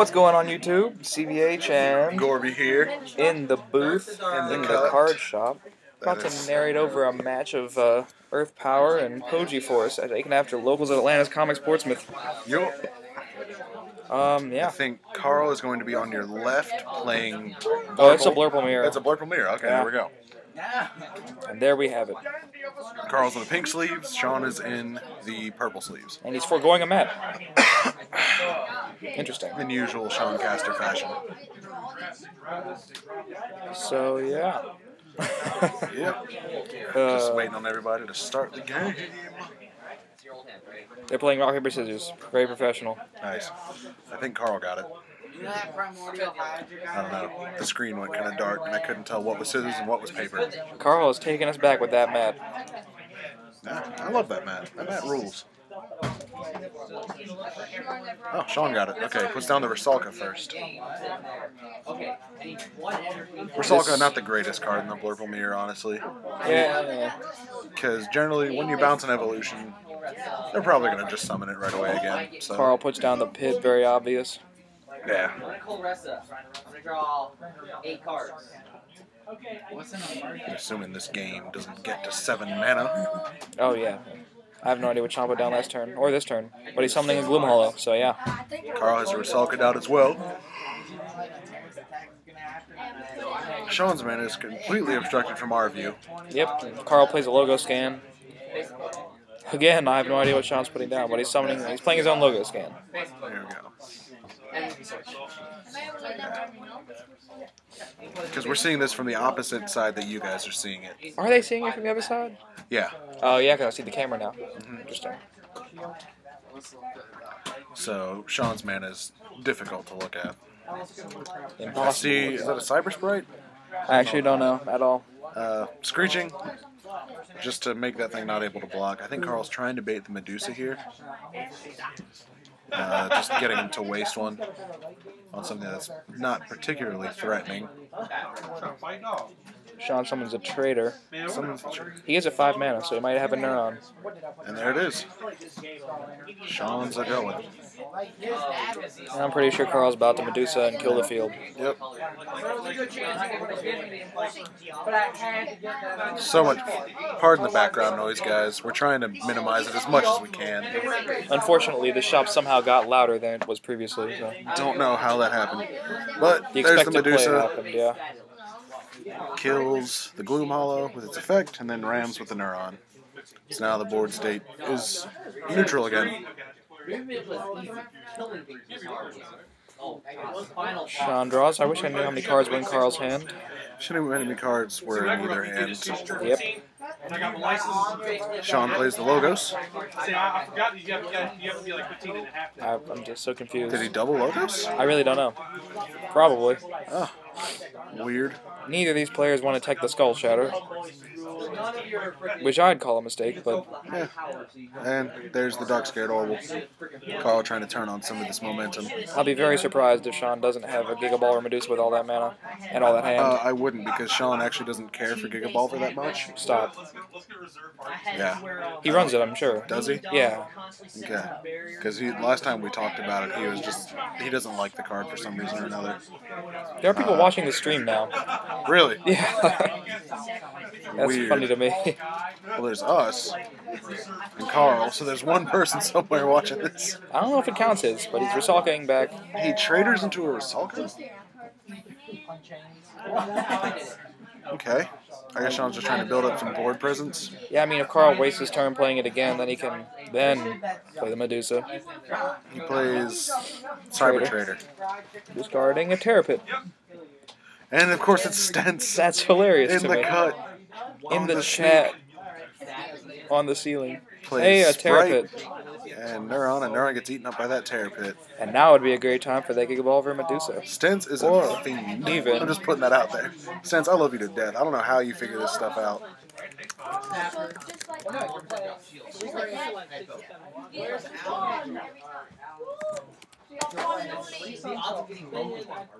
What's going on YouTube? CVH and Gorby here. in the booth In the in the card shop. About to narrate over a match of uh, Earth Power and Pogiforce taken after locals at Atlantis Comic Sportsmith. Yo, Um, I yeah. think Carl is going to be on your left playing. Oh, it's a Blurple. Blurple Mirror. It's a Blurple Mirror. Okay, Yeah. there we go. And there we have it. Carl's in the pink sleeves. Sean is in the purple sleeves. And he's foregoing a mat. Interesting. In usual Sean Caster fashion. So, yeah. Yep. Just Uh, waiting on everybody to start the game. they're playing rock, paper, scissors. Very professional. Nice. I think Carl got it. I don't know. The screen went kind of dark, and I couldn't tell what was scissors and what was paper. Carl is taking us back with that mat. Yeah, I love that mat. That mat rules. Oh, Sean got it. Okay, puts down the Rusalka first. Rusalka, not the greatest card in the Blurple Mirror, honestly. Yeah. Because generally, when you bounce an evolution, they're probably going to just summon it right away again. So, Carl puts down the pit, very obvious. Yeah. Colressa. I'm gonna draw eight cards. I'm assuming this game doesn't get to seven mana. Oh, yeah. I have no idea what Sean put down last turn, or this turn. But he's summoning a Gloom Hollow, so yeah. Carl has a Rusalka out as well. Sean's mana is completely obstructed from our view. Yep. Carl plays a Logos Scan. Again, I have no idea what Sean's putting down, but he's summoning. He's playing his own Logos Scan. There we go. Because we're seeing this from the opposite side that you guys are seeing it. Are they seeing it from the other side? Yeah. Oh yeah, 'cause I see the camera now. Interesting. So Sean's man is difficult to look at. I Impossible. see. Is that a cyber sprite? I actually don't know at all. Uh, screeching. Just to make that thing not able to block. I think Carl's trying to bait the Medusa here. Uh, just getting him to waste one on something that's not particularly threatening. Sean summons a traitor. Someone's- He is a five mana, so he might have a neuron. And there it is. Sean's a going. And I'm pretty sure Carl's about to Medusa and kill the field. Yep. So much. Pardon the background noise, guys. We're trying to minimize it as much as we can. Unfortunately, the shop somehow got louder than it was previously. So Don't know how that happened. But the there's the Medusa. happened. Yeah. Kills the Gloom Hollow with its effect, and then rams with the Neuron. So now the board state is neutral again. Sean draws. I wish I knew how many cards were in Carl's hand. Shouldn't have enemy cards were in either hand. Yep. I got my license. Sean plays the Logos. See, I, I forgot you have, you, have, you have to be like 15 and a half. I, I'm just so confused. Did he double Logos? I really don't know. Probably. Oh, weird. Neither of these players want to take the Skull Shatter, which I'd call a mistake, but Yeah. And there's the Dark Scared Orbital. Carl trying to turn on some of this momentum. I'll be very surprised if Sean doesn't have a Gigaball or Medusa with all that mana and all that hand. Uh, I wouldn't because Sean actually doesn't care for Gigabalver that much. Stop. Yeah. He runs it, I'm sure. Does he? Yeah. Okay. Because last time we talked about it, he was just he doesn't like the card for some reason or another. There are people watching the stream now. Really? Yeah. That's Weird. funny to me. Well, there's us and Carl, so there's one person somewhere watching this. I don't know if it counts his, but he's resalking back. He traders into a Rusalka? Okay. I guess Sean's just trying to build up some board presence. Yeah, I mean, if Carl wastes his turn playing it again, then he can then play the Medusa. He plays Cyber Trader. Discarding a Terra Pit. And of course, it's Stents That's hilarious in to the me. cut. In on the, chat. On the ceiling. Plays Hey, a Terra Sprite. Pit. And Neuron, and Neuron gets eaten up by that Terror Pit. And now would be a great time for that Gigavolver Medusa. Stents is Or a fiend. even- I'm just putting that out there. Stents, I love you to death. I don't know how you figure this stuff out.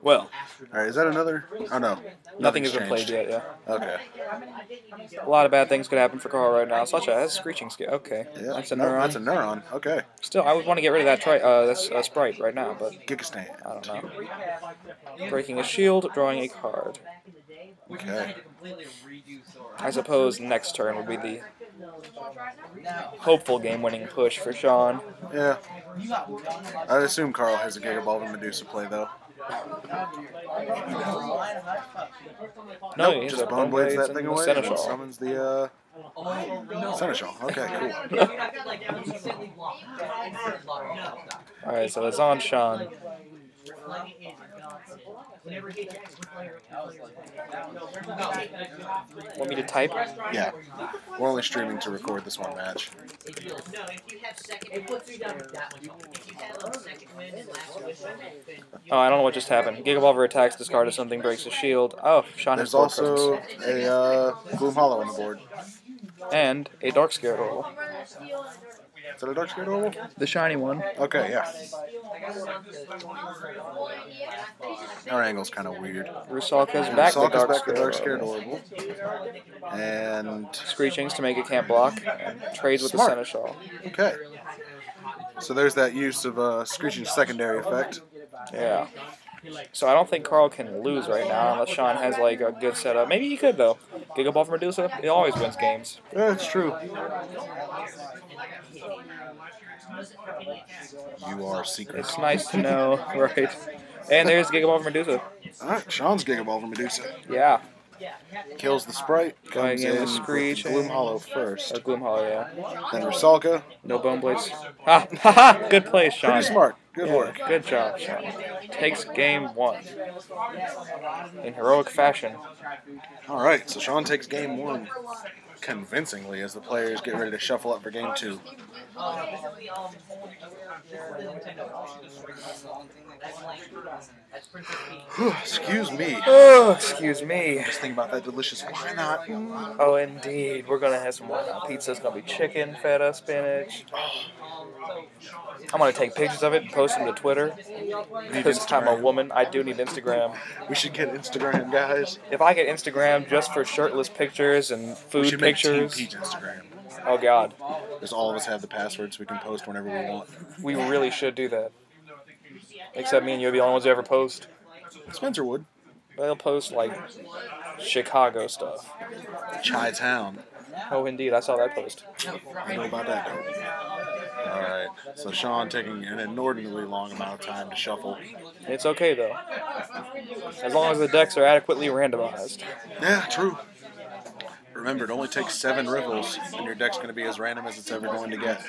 Well, All right, is that another? Oh no, nothing has been played yet. Yeah, Okay. a lot of bad things could happen for Carl right now, such as screeching scale. Okay, Yeah, that's a no, neuron. That's a neuron. Okay. Still, I would want to get rid of that tri- uh, this, uh, sprite right now, but Giga I don't know. Breaking a shield, drawing a card. Okay. I suppose next turn would be the hopeful game-winning push for Sean. Yeah. I'd assume Carl has a Giga Ball and Medusa play though. No, nope, he's just a bone blades that thing the away and Seneschal. summons the uh, Seneschal. Okay, cool. All right, so it's on Sean. Want me to type? Yeah. We're only streaming to record this one match. No, if you have second, it puts you down with that much. If you have a second win and last wish, then Oh, I don't know what just happened. Gigavolver attacks, discarded something, breaks a shield. Oh, Sean has There's four also cards. a uh, Gloom Hollow on the board. And a Dark Scarecrow. Is that a Dark Scared Orbital? The shiny one. Okay, yeah. Our angle's kind of weird. Rusalka's back to Dark back Dark Scared Orbital. And Screechings to make it can't block. And trades with Smart. the Seneschal. okay. So there's that use of uh, Screeching secondary effect. Yeah. So I don't think Carl can lose right now unless Sean has like a good setup. Maybe he could though. Giga ball from Medusa, he always wins games. Yeah, it's true. You are secret. It's nice to know, right? And there's Giga ball from Medusa. Alright, Sean's Giga Ball from Medusa. Yeah. Kills the sprite. Going Comes in Screech Gloom Hollow first. Or Gloom Hollow, yeah. Then Rusalka. No bone blades. Ah, haha! Good play, Sean. Pretty smart. Good Yeah, work. Good job, Sean. Takes game one. In heroic fashion. Alright, so Sean takes game one convincingly as the players get ready to shuffle up for game two. Excuse me. Oh, excuse me. Just think about that delicious why not? Oh, indeed. We're gonna have some more pizza. It's gonna be chicken, feta, spinach. I'm gonna take pictures of it and post them to Twitter. Because I'm a woman, I do need Instagram. We should get Instagram, guys. If I get Instagram just for shirtless pictures and We food should make Team pictures, Peach Instagram. Oh god, Because all of us have the password so we can post whenever we want. we really should do that. Except me and you'll be the only ones who ever post. Spencer would. They'll post like Chicago stuff. Chi Town. Oh, indeed, I saw that post. I know about that though. Alright, so Sean taking an inordinately long amount of time to shuffle. It's okay though, as long as the decks are adequately randomized. Yeah, true. Remember, it only takes seven riffles, and your deck's going to be as random as it's ever going to get.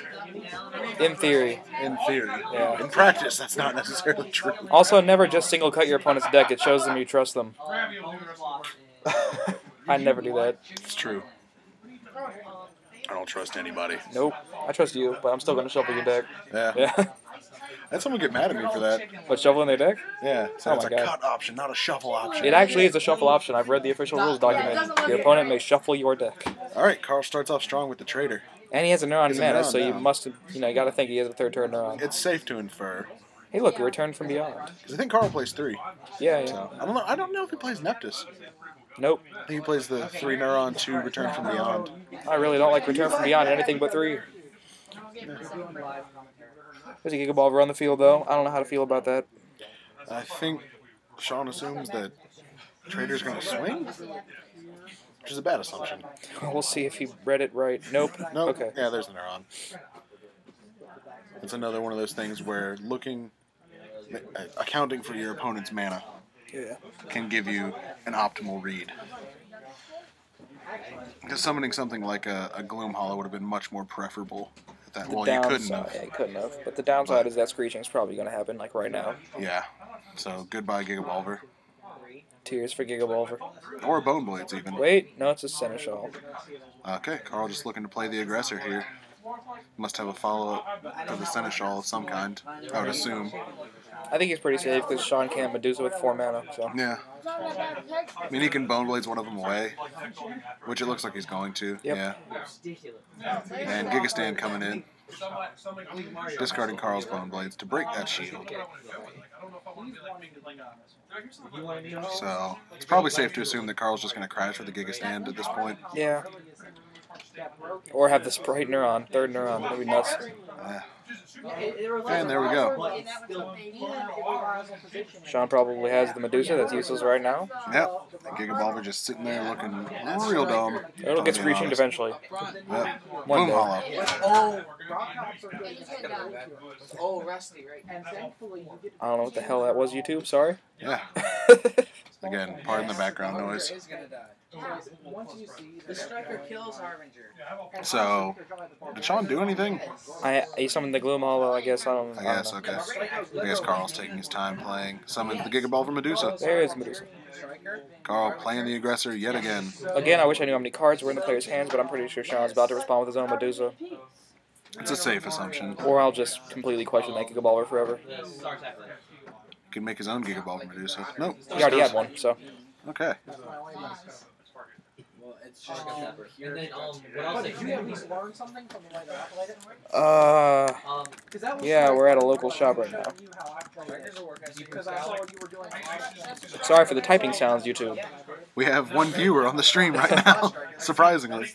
In theory. In theory. Yeah. In practice, that's not necessarily true. Also, never just single cut your opponent's deck. It shows them you trust them. I never do that. It's true. I don't trust anybody. Nope. I trust you, but I'm still gonna shuffle your deck. Yeah. Yeah. I had someone get mad at me for that. but shuffling their deck? Yeah. Oh so Oh it's my a God. cut option, not a shuffle option. It actually is a shuffle option. I've read the official rules document. Your opponent may shuffle your deck. All right, Carl starts off strong with the trader. And he has a neuron He's a mana, neuron so you now. must, you know, you gotta think he has a third turn neuron. It's safe to infer Hey, look, you returned from beyond. because I think Carl plays three. Yeah, yeah. So I don't know. I don't know if he plays Neptus. Nope. I think he plays the three neuron two return from beyond. I really don't like return from beyond anything but three. There's a Gigabolver on the field, though. I don't know how to feel about that. I think Sean assumes that trader's going to swing, which is a bad assumption. We'll see if he read it right. Nope. Nope. Okay. Yeah, there's the neuron. It's another one of those things where looking, accounting for your opponent's mana Yeah. can give you an optimal read. Because summoning something like a, a Gloom Hollow would have been much more preferable. At that, The well, you couldn't downside, have. yeah, you couldn't have. But the downside is that screeching is probably going to happen, like right now. Yeah. So goodbye, Gigavolver. Tears for Gigabolver. Or Bone Blades, even. Wait, no, it's a Seneschal. Okay, Carl just looking to play the aggressor here. Must have a follow up to the Seneschal of some kind, I would assume. I think he's pretty safe because Sean can't Medusa with four mana. So Yeah. I mean, he can Bone Blades one of them away, which it looks like he's going to. Yep. Yeah. And Gigastan coming in, discarding Carl's Bone Blades to break that shield. So it's probably safe to assume that Carl's just going to crash with the Gigastand at this point. yeah. Or have the Sprite Neuron, third Neuron. That'd be nuts. Yeah. And there we go. Sean probably has the Medusa that's useless right now. Yep. And Gigabolver just sitting there looking real dumb. It'll get screeching eventually. Yep. One Boom day. hollow. Oh, Rusty, right? I don't know what the hell that was, YouTube. Sorry. Yeah. Again, pardon the background noise. The striker kills Harbinger. So, did Sean do anything? I he summoned the Gloom Hollow. I guess I don't. I don't guess, know. okay. I guess Carl's taking his time playing. Summons the Gigabolver Medusa. There is Medusa. Carl playing the aggressor yet again. Again, I wish I knew how many cards were in the player's hands, but I'm pretty sure Sean's about to respond with his own Medusa. It's a safe assumption. Or I'll just completely question that Gigaballer forever. He can make his own Gigabolver Medusa. Nope. He already had one, so. Okay. And then, um, what else? Did you at least learn something from the way that I played it? Uh, Um, Because that was Yeah, we're at a local shop right now. Because I saw you were doing. sorry for the typing sounds, YouTube. We have one viewer on the stream right now, surprisingly.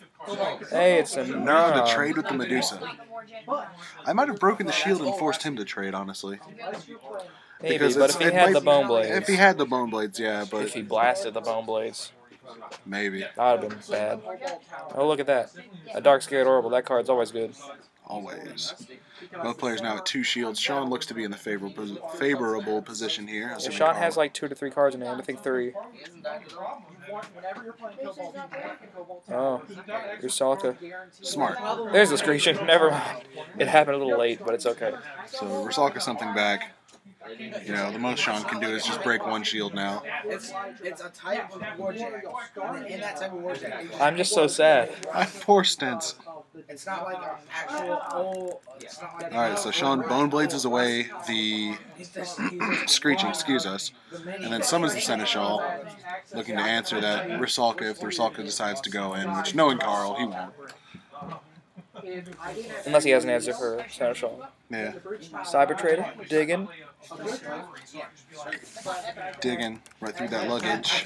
Hey, it's a Neuron to trade with the Medusa. I might have broken the shield and forced him to trade, honestly. Maybe, Because but if he had might- the Bone Blades, If he had the Bone Blades, yeah, but. if he blasted the Bone Blades, maybe. that would have been bad. Oh, look at that. A Dark Scared Orbital. That card's always good. Always. Both players now at two shields. Sean looks to be in the favorable favorable position here. Assuming Sean has like two to three cards in hand, I think three. Whenever you're playing Cobalt, you can Cobalt. Oh, your Salka. Smart. There's the screeching. Never mind. It happened a little late, but it's okay. So Rusalka something back. You know, the most Sean can do is just break one shield now. It's it's a type of warjack. And in that type of warjack, I'm just so sad. Poor Stents. it's not like an actual it's not like Alright, so Sean Bone Blades is away, the he's just, he's just Screeching, excuse us, and then summons the Seneschal, looking to answer that Rusalka if the Rusalka decides to go in, which knowing Carl, he won't. Unless he has an answer for Seneschal. Yeah, Cyber Trader, digging. digging right through that luggage.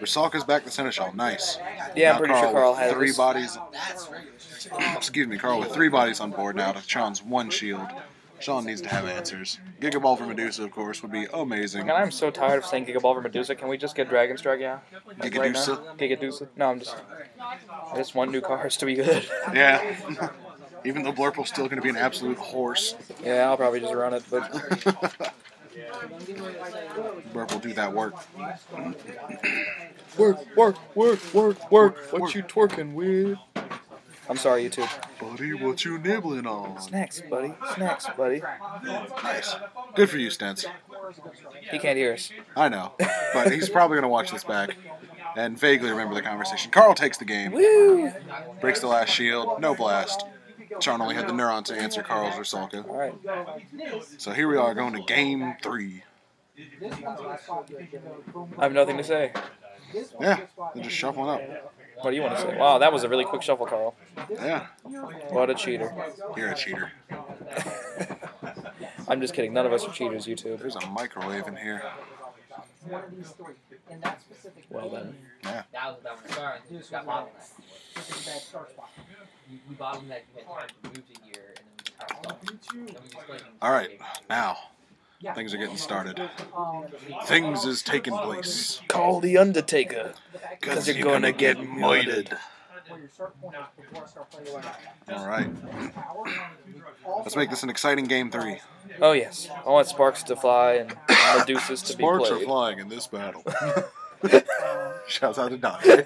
Rusalka's back to Seneschal, nice. Yeah, I'm Now pretty sure Carl has three bodies. Excuse me, Carl with three bodies on board now to Sean's one shield. Sean needs to have answers. Gigaball for Medusa, of course, would be amazing. And I'm so tired of saying Gigabolver Medusa. Can we just get Dragon Strike now? Like right now? Gigadusa? Gigadusa? No, I'm just. I just want new cars to be good. Yeah. Even though Blurple's still going to be an absolute horse. yeah, I'll probably just run it, but Blurp will do that work. work, work, work, work, work. What you twerking with? I'm sorry, YouTube. Buddy, what you nibbling on? Snacks, buddy. Snacks, buddy. Nice. Good for you, Stents. He can't hear us. I know. But he's probably going to watch this back and vaguely remember the conversation. Carl takes the game, Woo! breaks the last shield, no blast. Sean only had the neuron to answer Carl's Rusalka. All right. So here we are going to game three. I have nothing to say. Yeah, they're just shuffling up. What do you want to say? Wow, that was a really quick shuffle, Carl. Yeah, What a cheater. you're a cheater. I'm just kidding. None of us are cheaters, YouTube. There's a microwave in here. One of these three. In that specific. Well then. that was that one star, and then we just got bottleneck. This is a bad start spot. We, we bottleneck, we had time to move to here, and then we just kind of stuck. Then we just played. All right, now things are getting started. Things is taking place. Call the Undertaker. Cause you're you're gonna gonna get get moited. where your start point is before I start playing. All right, let's make this an exciting game three. Oh yes, I want Sparks to fly and Medusas to be. played. Sparks are flying in this battle. Shouts out to Dante.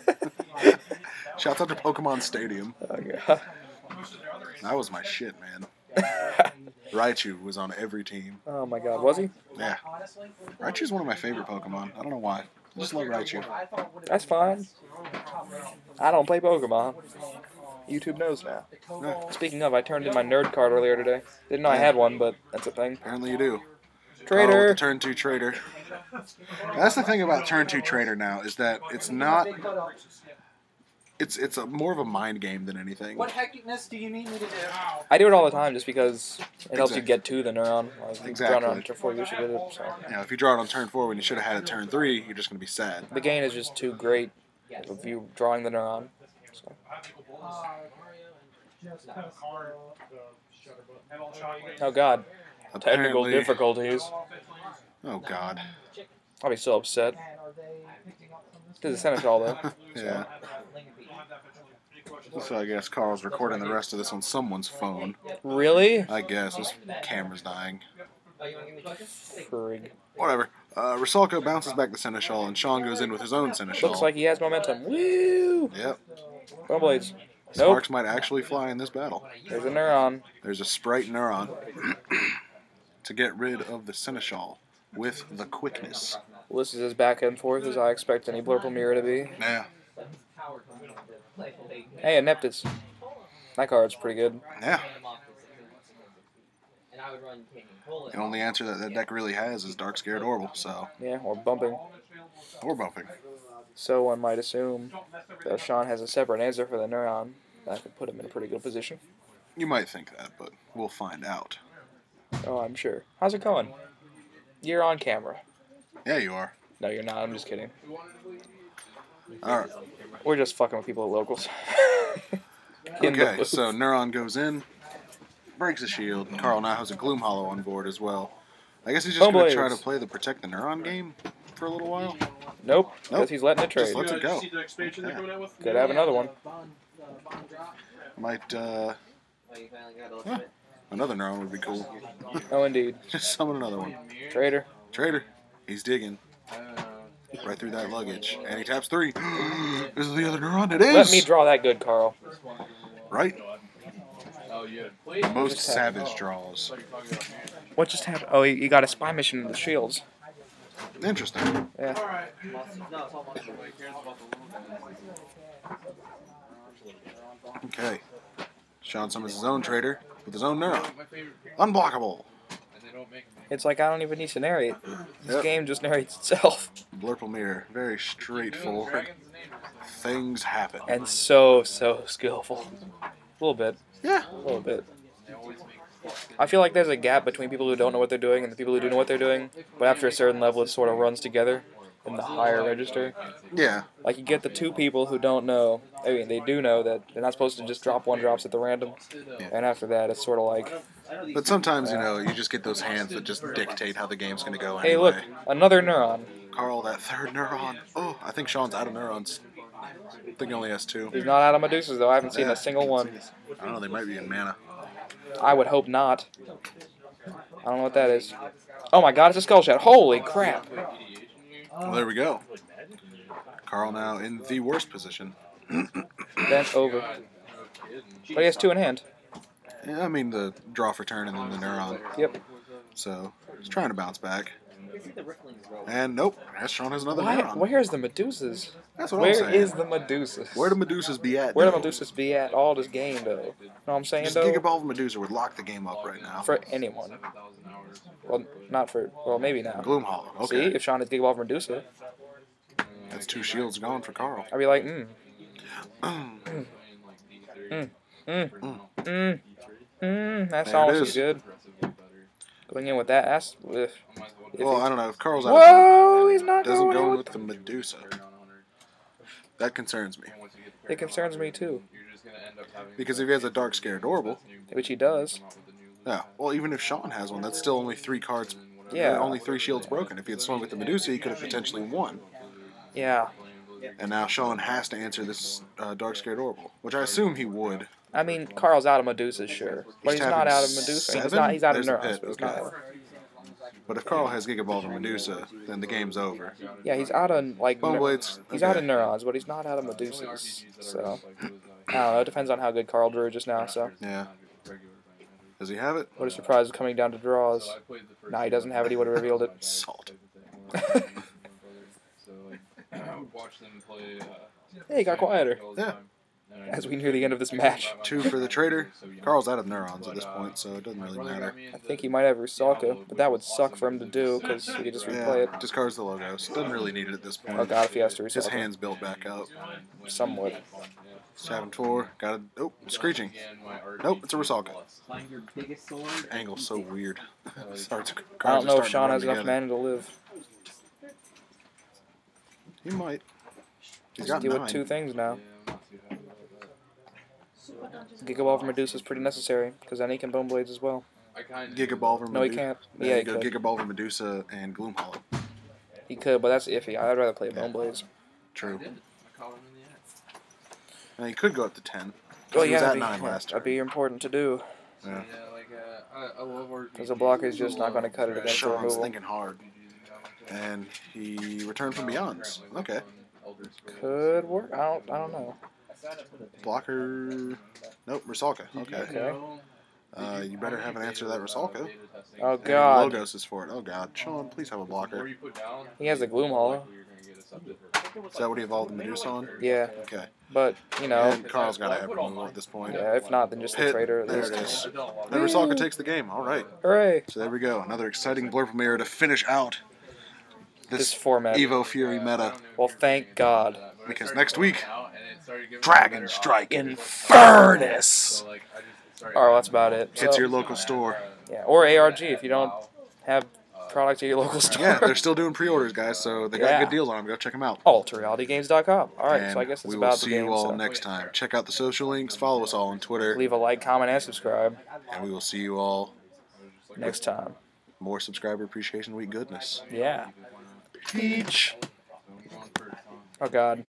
Shouts out to Pokemon Stadium. Oh, God. That was my shit, man. Raichu was on every team. oh my God, was he? Yeah, Honestly. Raichu's one of my favorite Pokemon. I don't know why. I just love Raichu. That's fine. I don't play Pokemon. YouTube knows now. Yeah, Speaking of, I turned in my nerd card earlier today. Didn't know I had one, but that's a thing. apparently you do. Trader. Oh, the turn two trader. That's the thing about turn two trader now is that it's not. It's it's a more of a mind game than anything. What hecticness do you need me to do? I do it all the time just because it helps you get to the neuron. Like, Exactly. Drawn on turn four, you should do it. So You know, if you draw it on turn four when you should have had it turn three, you're just gonna be sad. the gain is just too great of you drawing the neuron. So. Oh God, technical difficulties. Oh God. I'll be so upset. This is Seneschal though. yeah. So I guess Carl's recording the rest of this on someone's phone. Really? I guess This camera's dying. Frig. Whatever. Uh, bounces back to Seneschal, and Sean goes in with his own Seneschal. Looks like he has momentum. Woo! Yep. Bone blades. Nope. Sparks might actually fly in this battle. There's a neuron. There's a Sprite Neuron to get rid of the Seneschal with the quickness. Well, this is as back and forth as I expect any Blurple mirror to be. Yeah. Hey, a Neptus. That card's pretty good. Yeah. And I would run King and Cole. The only answer that that deck really has is Dark Scared Orbital, so. Yeah, or bumping. Or bumping. So one might assume that Sean has a separate answer for the neuron. That could put him in a pretty good position. You might think that, but we'll find out. Oh, I'm sure. How's it going? You're on camera. Yeah, you are. No, you're not. I'm just kidding. Alright. We're just fucking with people at locals. Okay, so Neuron goes in, breaks the shield. Carl now has a Gloom Hollow on board as well. I guess he's just going to try to play the Protect the Neuron game for a little while. Nope, because Nope. he's letting it trade. Just Let's it go. See the expansion they're coming out with? Could have another one. Bond, bond drop. Might, uh, Oh, you finally got a little Huh. another Neuron would be cool. Oh, indeed. Just summon another one. Trader. Trader, he's digging. Right through that luggage. And he taps three. this is the other Neuron. It is! Let me draw that good, Carl. Right? Most savage draws. What just happened? Oh, he, he got a spy mission in the shields. Interesting. Yeah. No, it's all monster. Okay. Sean summons his own trader with his own Neuron. Unblockable. It's like I don't even need to narrate. This Yep. game just narrates itself. Blurple Mirror. Very straightforward. Things happen. And so, so skillful. A little bit. Yeah. A little bit. I feel like there's a gap between people who don't know what they're doing and the people who do know what they're doing. But after a certain level, it sort of runs together in the higher register. Yeah. Like you get the two people who don't know. I mean, they do know that they're not supposed to just drop one drops at the random. And after that, it's sort of like, But sometimes, you know, you just get those hands that just dictate how the game's going to go hey, anyway. look, another neuron. Carl, that third neuron. Oh, I think Sean's out of neurons. I think he only has two. He's not out of Medusas though. I haven't seen Yeah. a single one. I don't know, they might be in mana. I would hope not. I don't know what that is. Oh my god, it's a skull shot. Holy crap. Well, there we go. Carl now in the worst position. Bent over. But he has two in hand. Yeah, I mean, the draw for turn and then the neuron. Yep. So, he's trying to bounce back. It's like the Ricklings roll. And nope, yes, Sean has another Why, neuron. where's the Medusas? That's what Where I'm saying. is the Medusas? Where do Medusas be at? Where do? Medusas be at all this game though? Know what I'm saying Just though? Gigaballs Medusa would lock the game up right now. For anyone. Well, not for. Well, maybe now. Gloom Hollow. See, Okay. if Sean is Gigaball for Medusa, That's two shields gone for Carl. I'd be like, mm, Mm. mm, Mm. mm, mm. That There song it good. Going in with that, that's. Ugh. Well, I don't know. If Carl's out of Whoa, he's not doesn't going go with the Medusa. That concerns me. It concerns me too, Because if he has a Dark Scared Orbital, which he does. yeah. Well, even if Sean has one, that's still only three cards. Yeah. Only three shields broken. If he had swung with the Medusa, he could have potentially won. Yeah, And now Sean has to answer this uh, Dark Scared Orbital, which I assume he would. I mean, Carl's out of Medusa, sure, but He's he's, not out of Medusa. He's not. He's out There's of the Neurons. but he's okay. not. But if Carl has Gigaballs and Medusa, then the game's over. Yeah, he's out of like. Bone neur- Blades. He's out of neurons, but he's not out of Medusas. So I don't know. It depends on how good Carl drew just now. So Yeah. Does he have it? what a surprise coming down to draws. Nah, he doesn't have it. He would have revealed it. Salt. Hey, he got quieter. Yeah. As we near the end of this match. Two for the trader. Carl's out of neurons at this point, so it doesn't really matter. I think he might have Rusalka, but that would suck for him to do because he could just replay Yeah, it. discards the logos. Doesn't really need it at this oh, point. Oh god, if he has to His hands built back up. Somewhat. Seven four. Got it. Oh, screeching. Nope, it's a Rusalka. Find your biggest sword. Angle's so weird. Starts, I don't know if starting Sean run has enough together. mana to live. He might. He's got deal with two things now. Giga Ball for Medusa is pretty necessary because then he can Bone Blades as well. Giga Balver No, he can't. Then Yeah, he go could. Giga Balver Medusa and Gloom Hollow. He could, but that's iffy. I'd rather play Bone Blades. True. Now you could go up to ten. Oh he yeah, was at that'd be, nine last that'd be important to do Yeah. because a block is just not going to cut it against the Sean's removal. thinking hard. And he returned from Beyonds. Okay. Could work. I don't. I don't know. Blocker. Nope, Rusalka. Okay. Okay. Uh, you better have an answer to that Rusalka. Oh And god, Logos is for it. Oh god. Sean, please have a blocker. he has a Gloom Hollow. Is that what he evolved the Medusa on? Yeah, Okay. but you know, And Carl's got to have removal at this point. yeah. If not, then just the Hit. trader at There least. it is. Then Rusalka takes the game. All right. Hooray! So there we go. Another exciting Blurple mirror to finish out This this format. Evo Fury meta. Well, thank God. Because next week, Dragon Strike Infernus. All right, that's about it. hits So- your local store. Yeah, or ARG if you don't have product at your local store. Yeah, they're still doing pre-orders, guys. So they got Yeah. good deals on them. Go check them out. AlterRealityGames.com. All right, and so I guess it's we will about see you all so. next time. Check out the social links. Follow us all on Twitter, Leave a like, comment, and subscribe and we will see you all next time. more subscriber appreciation week goodness. Yeah. Peach. Oh God.